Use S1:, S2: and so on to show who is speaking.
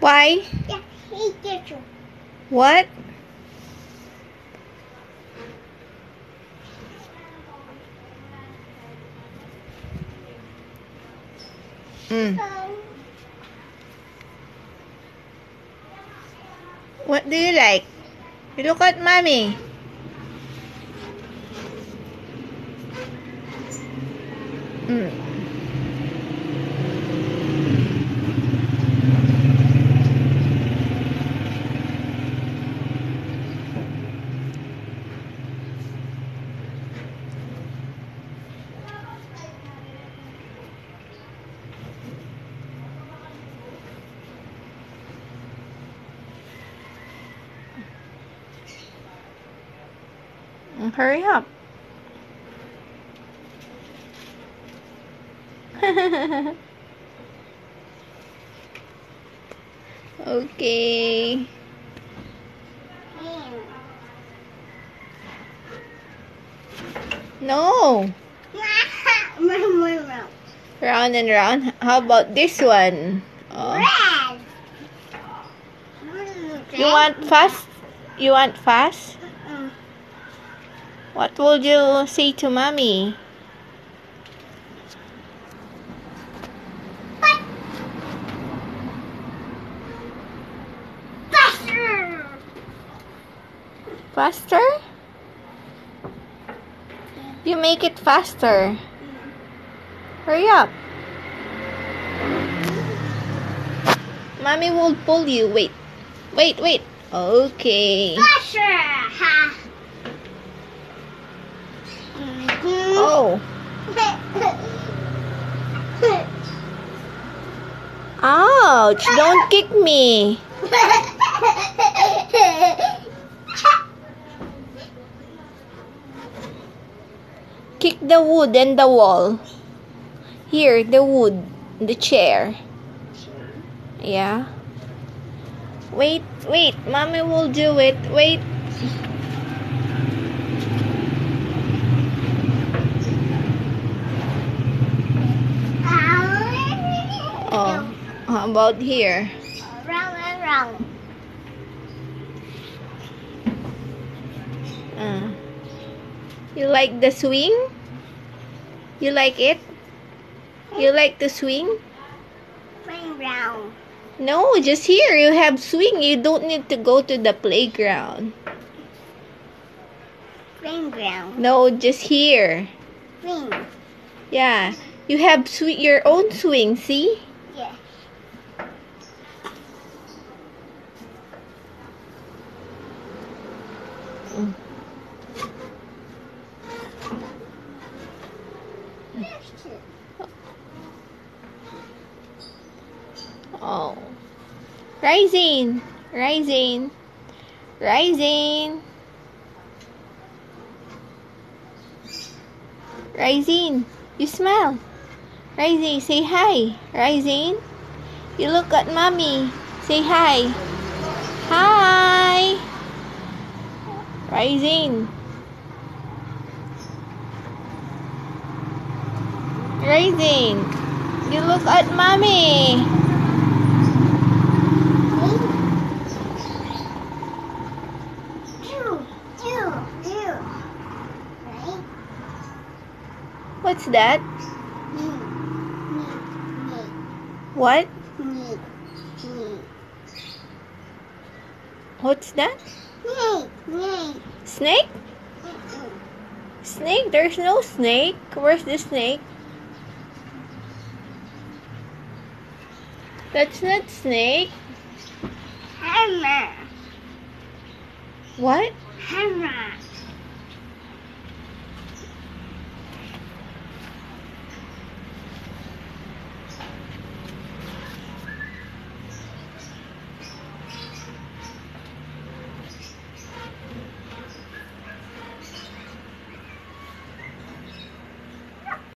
S1: Why? What? Mm. What do you like? You look at mommy. Mm. Hurry up. okay. No. Round and round. How about this one? Oh. You want fast? You want fast? What will you say to mommy? Faster? You make it faster. Hurry up. Mommy will pull you. Wait. Wait, wait. Okay. Oh. Ouch. Don't kick me. Kick the wood and the wall. Here, the wood. The chair. Yeah. Wait, wait. Mommy will do it. Wait. Oh, how about here?
S2: Round and round.
S1: Uh, you like the swing? You like it? You like the swing?
S2: Round round.
S1: No, just here. You have swing. You don't need to go to the playground.
S2: Round round.
S1: No, just here.
S2: Ring.
S1: Yeah. You have sw- your own swing, see?
S2: Oh.
S1: oh. Rising. Rising. Rising. Rising. You smile. Rising, say hi. Rising. You look at mommy. Say hi. Hi. Rising. Rising. You look at mommy. What's that? What? What's that? Snake? Snake? There's no snake. Where's the snake? That's not snake.
S2: Hammer,
S1: What?
S2: hammer.